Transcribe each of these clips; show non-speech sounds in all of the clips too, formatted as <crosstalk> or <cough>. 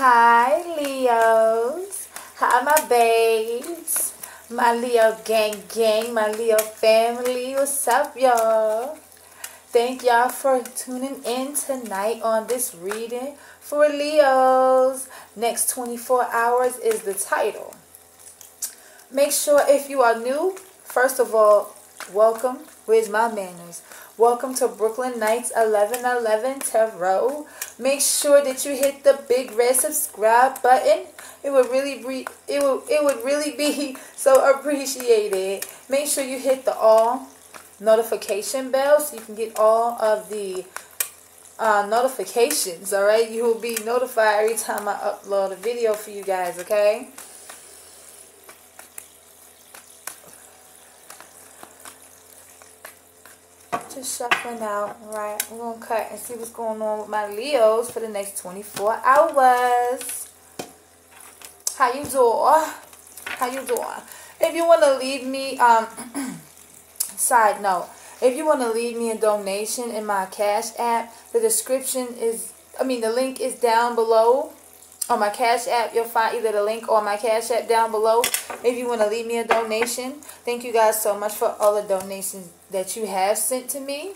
Hi, Leos. Hi, my babes. My Leo gang gang, my Leo family. What's up, y'all? Thank y'all for tuning in tonight on this reading for Leos. Next 24 hours is the title. Make sure if you are new, first of all, welcome. Where's my manners? Welcome to Brooklyn Knights 1111 Tarot. Make sure that you hit the big red subscribe button. It would really be it would it would really be <laughs> so appreciated. Make sure you hit the all notification bell so you can get all of the uh, notifications. All right, you will be notified every time I upload a video for you guys. Okay. Just shuffling out. All right, we're gonna cut and see what's going on with my Leos for the next 24 hours. How you doing? How you doing? If you want to leave me, um, <clears throat> side note, if you want to leave me a donation in my Cash App, the description is, I mean, the link is down below. On my Cash App, you'll find either the link or my Cash App down below. If you want to leave me a donation, thank you guys so much for all the donations that you have sent to me.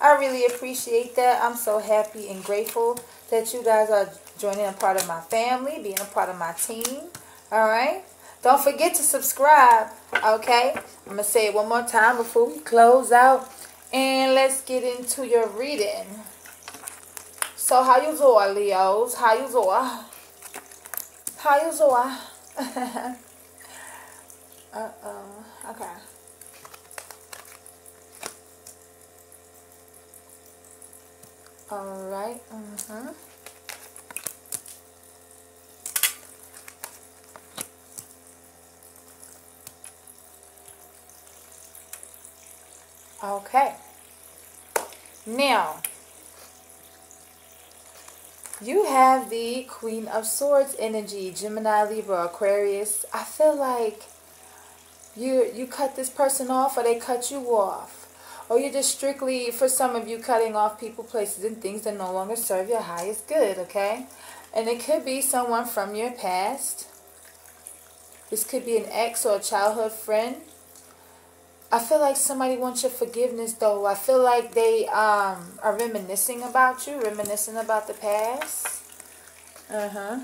I really appreciate that. I'm so happy and grateful that you guys are joining a part of my family, being a part of my team. All right. Don't forget to subscribe. Okay. I'm going to say it one more time before we close out. And let's get into your reading. So how you doing, Leos? How you doing? How you doing? <laughs> Uh-oh. Okay. All right. Mm-hmm. Okay. Now, you have the Queen of Swords energy, Gemini, Libra, Aquarius. I feel like you you cut this person off or they cut you off. Or you're just strictly, for some of you, cutting off people, places, and things that no longer serve your highest good, okay? And it could be someone from your past. This could be an ex or a childhood friend. I feel like somebody wants your forgiveness, though. I feel like they um, are reminiscing about you, reminiscing about the past. Uh-huh.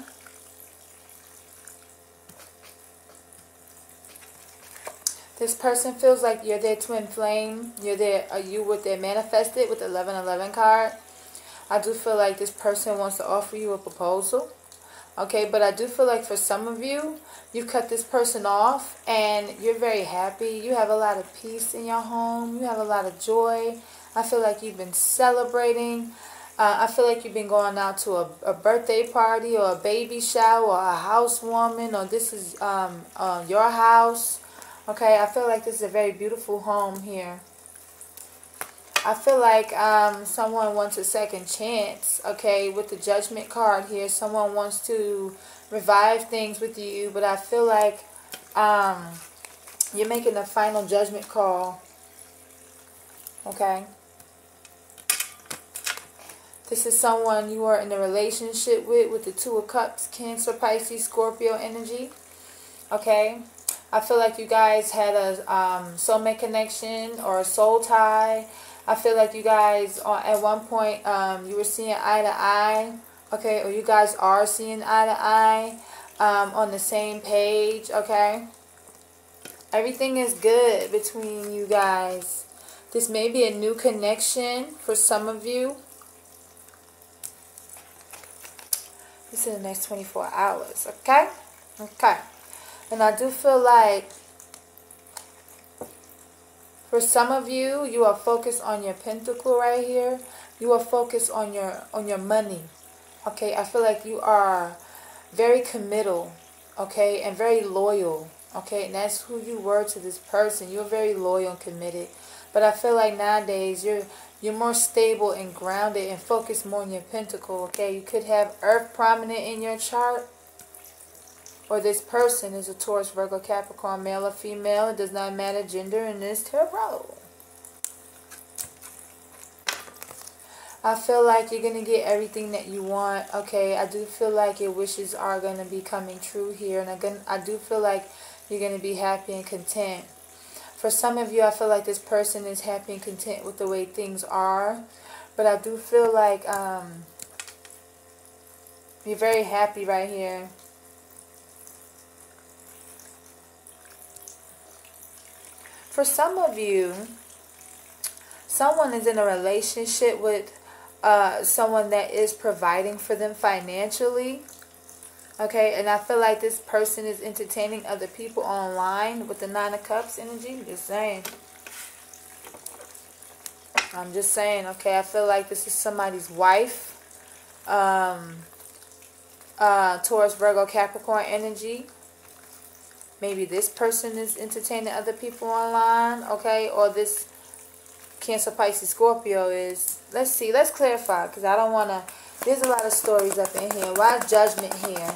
This person feels like you're their twin flame. You're there. Are you what they manifested with the 1111 card? I do feel like this person wants to offer you a proposal. Okay, but I do feel like for some of you, you cut this person off and you're very happy. You have a lot of peace in your home. You have a lot of joy. I feel like you've been celebrating. Uh, I feel like you've been going out to a, a, birthday party or a baby shower or a housewarming or this is um, uh, your house Okay, I feel like this is a very beautiful home here. I feel like um, someone wants a second chance, okay, with the judgment card here. Someone wants to revive things with you, but I feel like um, you're making the final judgment call, okay? This is someone you are in a relationship with, with the Two of Cups, Cancer, Pisces, Scorpio energy, okay? I feel like you guys had a um, soulmate connection or a soul tie. I feel like you guys are, at one point um, you were seeing eye to eye, okay, or you guys are seeing eye to eye um, on the same page, okay. Everything is good between you guys. This may be a new connection for some of you. This is the next 24 hours, okay? Okay. And I do feel like for some of you, you are focused on your pentacle right here. You are focused on your on your money. Okay, I feel like you are very committal, okay, and very loyal. Okay, and that's who you were to this person. You're very loyal and committed. But I feel like nowadays you're you're more stable and grounded and focused more on your pentacle. Okay, you could have Earth prominent in your chart or this person is a Taurus, Virgo, Capricorn, male or female. It does not matter gender in this tarot. I feel like you're going to get everything that you want. Okay, I do feel like your wishes are going to be coming true here. And again, I do feel like you're going to be happy and content. For some of you, I feel like this person is happy and content with the way things are. But I do feel like um, you're very happy right here. For some of you, someone is in a relationship with uh, someone that is providing for them financially. Okay, and I feel like this person is entertaining other people online with the Nine of Cups energy. Just saying. I'm just saying, okay, I feel like this is somebody's wife. Um, uh, Taurus, Virgo, Capricorn energy. Maybe this person is entertaining other people online, okay? Or this Cancer, Pisces, Scorpio is. Let's see. Let's clarify because I don't want to. There's a lot of stories up in here. Why judgment here?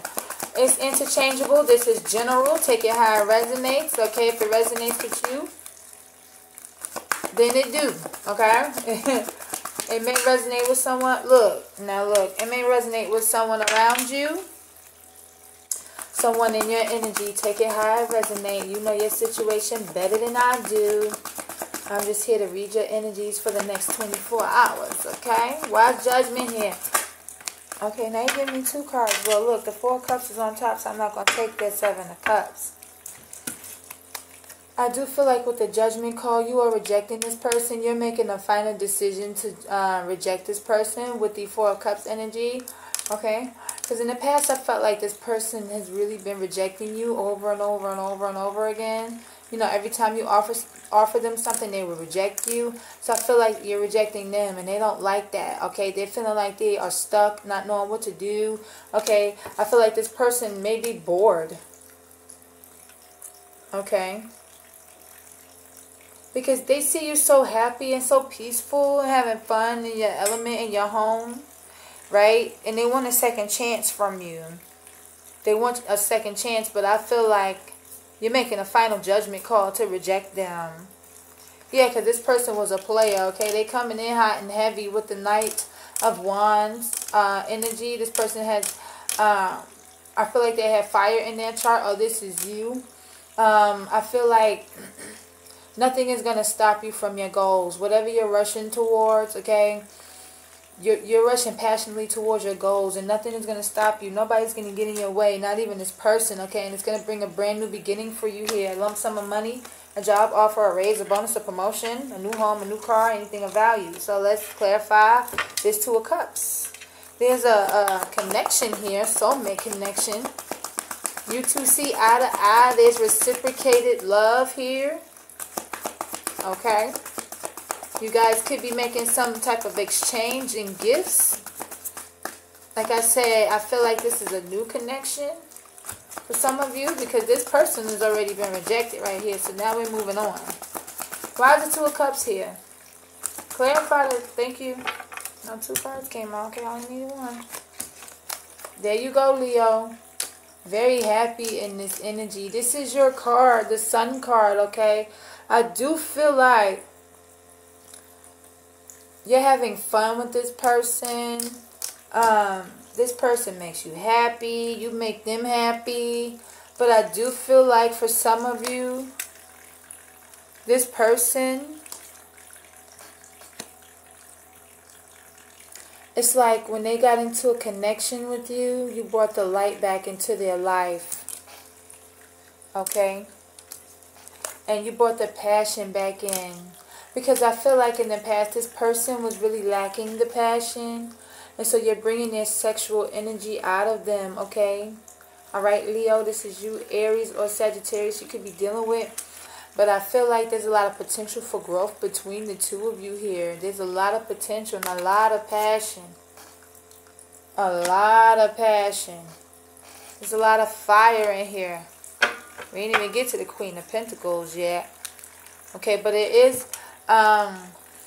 It's interchangeable. This is general. Take it how it resonates. Okay, if it resonates with you, then it do. Okay? <laughs> it may resonate with someone. Look. Now look. It may resonate with someone around you. Someone in your energy. Take it how it resonates. You know your situation better than I do. I'm just here to read your energies for the next 24 hours, okay? Why judgment here? Okay, now you give me two cards. Well, look, the Four Cups is on top, so I'm not going to take that Seven of Cups. I do feel like with the judgment call, you are rejecting this person. You're making a final decision to uh, reject this person with the Four of Cups energy, okay? Because in the past, I felt like this person has really been rejecting you over and over and over and over again. You know, every time you offer offer them something, they will reject you. So I feel like you're rejecting them, and they don't like that, okay? They're feeling like they are stuck, not knowing what to do, okay? I feel like this person may be bored, okay? Because they see you so happy and so peaceful and having fun in your element in your home, right? And they want a second chance from you. They want a second chance, but I feel like you're making a final judgment call to reject them. Yeah, because this person was a player, okay? They coming in hot and heavy with the Knight of Wands uh, energy. This person has, uh, I feel like they have fire in their chart. Oh, this is you. Um, I feel like <clears throat> nothing is going to stop you from your goals. Whatever you're rushing towards, okay? You're, you're rushing passionately towards your goals and nothing is going to stop you. Nobody's going to get in your way, not even this person, okay? And it's going to bring a brand new beginning for you here. A lump sum of money, a job offer, a raise, a bonus, a promotion, a new home, a new car, anything of value. So let's clarify this Two of Cups. There's a, a connection here, soulmate connection. You two see eye to eye. There's reciprocated love here. Okay. You guys could be making some type of exchange in gifts. Like I said, I feel like this is a new connection for some of you because this person has already been rejected right here. So now we're moving on. Why is the Two of Cups here? Clarify the, thank you. No, two cards came out. Okay, I only need one. There you go, Leo. Very happy in this energy. This is your card, the Sun card, okay? I do feel like you're having fun with this person. Um, this person makes you happy. You make them happy. But I do feel like for some of you, this person, it's like when they got into a connection with you, you brought the light back into their life. Okay? And you brought the passion back in. Because I feel like in the past, this person was really lacking the passion. And so you're bringing their sexual energy out of them, okay? All right, Leo, this is you, Aries or Sagittarius you could be dealing with. But I feel like there's a lot of potential for growth between the two of you here. There's a lot of potential and a lot of passion. A lot of passion. There's a lot of fire in here. We didn't even get to the Queen of Pentacles yet. Okay, but it is um,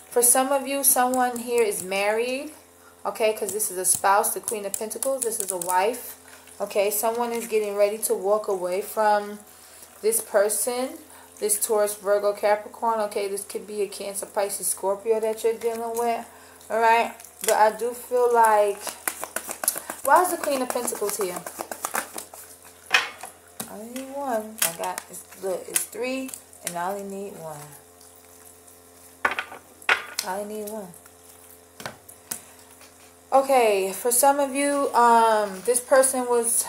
for some of you, someone here is married. Okay, because this is a spouse, the Queen of Pentacles. This is a wife. Okay, someone is getting ready to walk away from this person. This Taurus, Virgo, Capricorn. Okay, this could be a Cancer, Pisces, Scorpio that you're dealing with. Alright. But I do feel like... Why is the Queen of Pentacles here? I need one. I got... It's, look, it's three. And I only need one. I need one. Okay, for some of you, um, this person was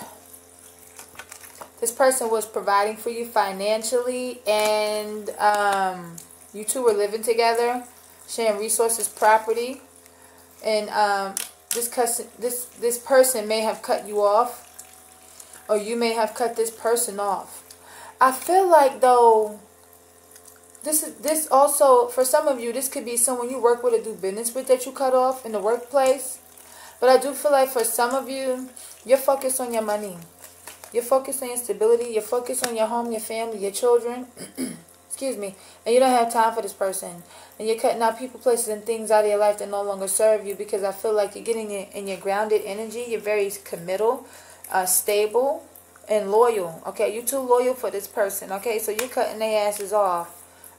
this person was providing for you financially and um, you two were living together, sharing resources, property, and um, this this this person may have cut you off, or you may have cut this person off. I feel like though. This is this also for some of you. This could be someone you work with or do business with that you cut off in the workplace. But I do feel like for some of you, you're focused on your money. You're focused on your stability. You're focused on your home, your family, your children. <clears throat> Excuse me. And you don't have time for this person. And you're cutting out people, places, and things out of your life that no longer serve you because I feel like you're getting in, in your grounded energy. You're very committal, uh, stable, and loyal. Okay, you're too loyal for this person. Okay, so you're cutting their asses off.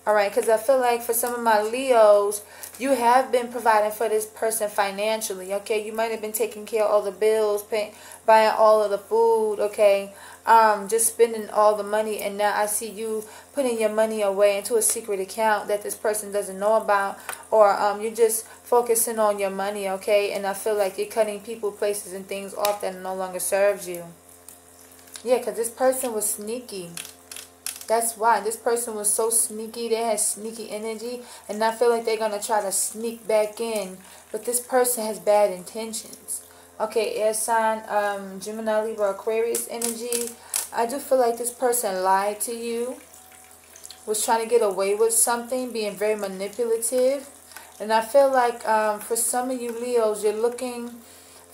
All right, because I feel like for some of my Leos, you have been providing for this person financially. Okay, you might have been taking care of all the bills, paying, buying all of the food. Okay, um, just spending all the money, and now I see you putting your money away into a secret account that this person doesn't know about, or um, you're just focusing on your money. Okay, and I feel like you're cutting people, places, and things off that no longer serves you. Yeah, because this person was sneaky. That's why this person was so sneaky. They had sneaky energy. And I feel like they're going to try to sneak back in. But this person has bad intentions. Okay, air sign, um, Gemini, Libra, Aquarius energy. I do feel like this person lied to you. Was trying to get away with something. Being very manipulative. And I feel like um, for some of you Leos, you're looking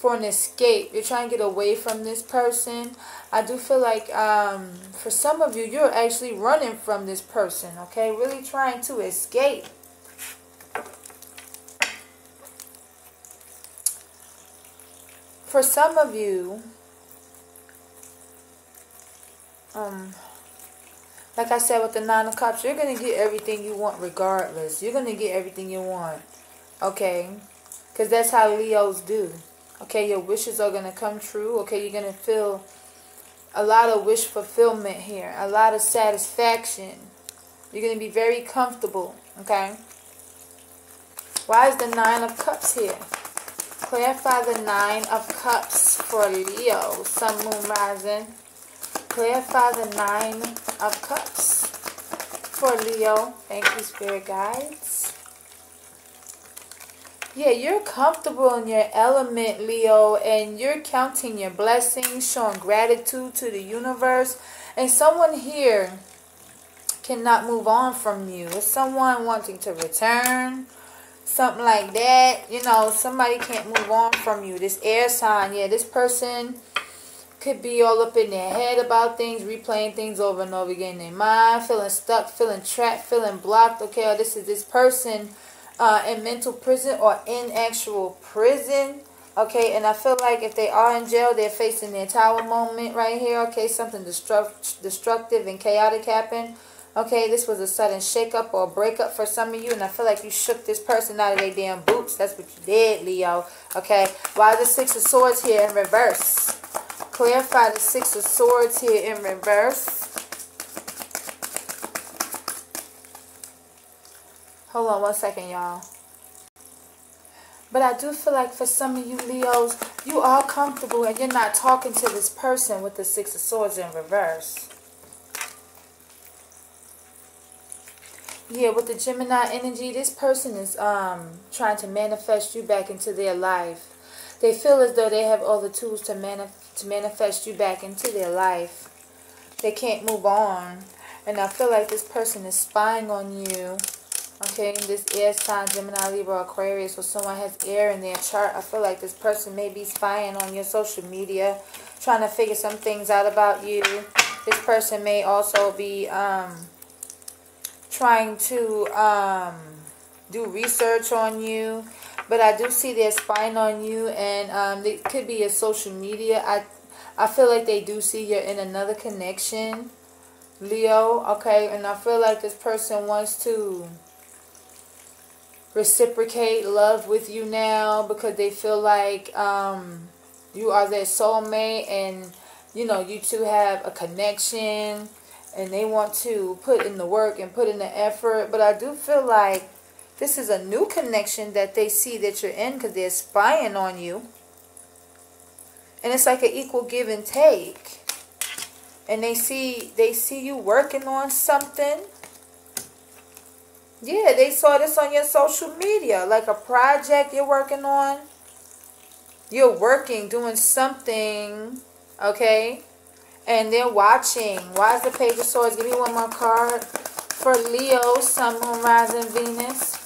for an escape. You're trying to get away from this person. I do feel like um, for some of you, you're actually running from this person, okay? Really trying to escape. For some of you, um, like I said with the Nine of Cups, you're going to get everything you want regardless. You're going to get everything you want, okay? Because that's how Leos do. Okay, your wishes are going to come true. Okay, you're going to feel a lot of wish fulfillment here. A lot of satisfaction. You're going to be very comfortable. Okay. Why is the Nine of Cups here? Clarify the Nine of Cups for Leo. Sun, Moon, Rising. Clarify the Nine of Cups for Leo. Thank you, Spirit Guides. Yeah, you're comfortable in your element, Leo, and you're counting your blessings, showing gratitude to the universe. And someone here cannot move on from you. It's someone wanting to return, something like that. You know, somebody can't move on from you. This air sign, yeah, this person could be all up in their head about things, replaying things over and over again in their mind, feeling stuck, feeling trapped, feeling blocked. Okay, or this is this person uh, in mental prison or in actual prison. Okay, and I feel like if they are in jail, they're facing their tower moment right here. Okay, something destruct destructive and chaotic happened. Okay, this was a sudden shakeup or breakup for some of you, and I feel like you shook this person out of their damn boots. That's what you did, Leo. Okay, why the Six of Swords here in reverse? Clarify the Six of Swords here in reverse. Hold on one second, y'all. But I do feel like for some of you Leos, you are comfortable and you're not talking to this person with the Six of Swords in reverse. Yeah, with the Gemini energy, this person is um trying to manifest you back into their life. They feel as though they have all the tools to, manif to manifest you back into their life. They can't move on. And I feel like this person is spying on you Okay, this air sign, Gemini, Libra, Aquarius, or someone has air in their chart. I feel like this person may be spying on your social media, trying to figure some things out about you. This person may also be um, trying to um, do research on you. But I do see they're spying on you, and um, it could be a social media. I, I feel like they do see you're in another connection, Leo. Okay, and I feel like this person wants to reciprocate love with you now because they feel like um, you are their soulmate and you know you two have a connection and they want to put in the work and put in the effort. But I do feel like this is a new connection that they see that you're in because they're spying on you. And it's like an equal give and take. And they see they see you working on something yeah, they saw this on your social media, like a project you're working on. You're working, doing something, okay? And they're watching. Why is the Page of Swords? Give me one more card. For Leo, Sun, Moon, Rising, Venus.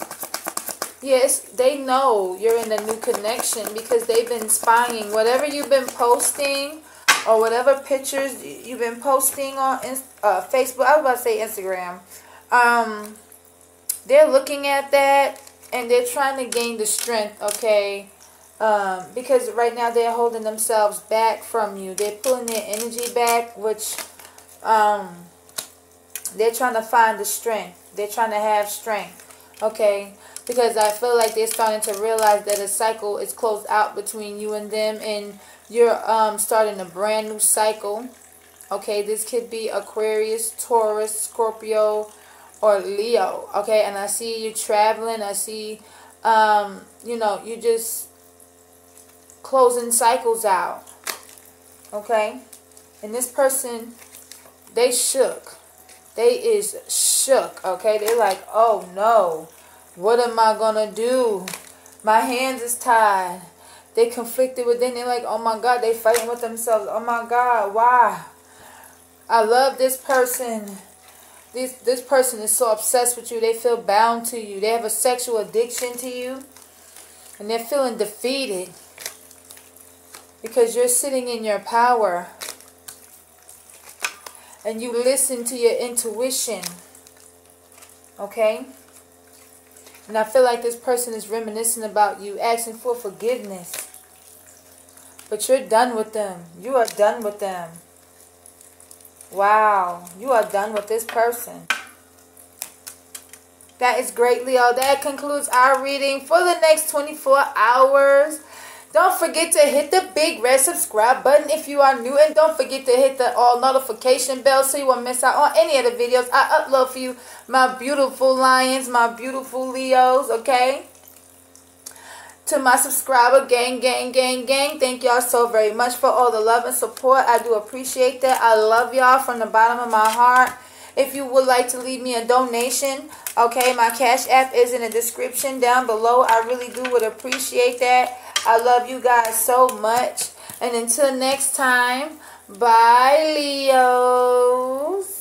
Yes, they know you're in a new connection because they've been spying. Whatever you've been posting or whatever pictures you've been posting on uh, Facebook. I was about to say Instagram. Um they're looking at that and they're trying to gain the strength, okay? Um, because right now they're holding themselves back from you. They're pulling their energy back, which um, they're trying to find the strength. They're trying to have strength, okay? Because I feel like they're starting to realize that a cycle is closed out between you and them, and you're um, starting a brand new cycle. Okay, this could be Aquarius, Taurus, Scorpio, or Leo, okay? And I see you traveling. I see, um, you know, you just closing cycles out, okay? And this person, they shook. They is shook, okay? They're like, oh no, what am I gonna do? My hands is tied. They conflicted within. They're like, oh my God, they fighting with themselves. Oh my God, why? I love this person this this person is so obsessed with you they feel bound to you they have a sexual addiction to you and they're feeling defeated because you're sitting in your power and you listen to your intuition okay? And I feel like this person is reminiscing about you asking for forgiveness but you're done with them. You are done with them Wow, you are done with this person. That is great, Leo. That concludes our reading for the next 24 hours. Don't forget to hit the big red subscribe button if you are new. And don't forget to hit the all notification bell so you won't miss out on any of the videos I upload for you. My beautiful lions, my beautiful Leos, okay? To my subscriber gang gang gang gang. Thank y'all so very much for all the love and support. I do appreciate that. I love y'all from the bottom of my heart. If you would like to leave me a donation okay my cash app is in the description down below. I really do would appreciate that. I love you guys so much. And until next time bye leos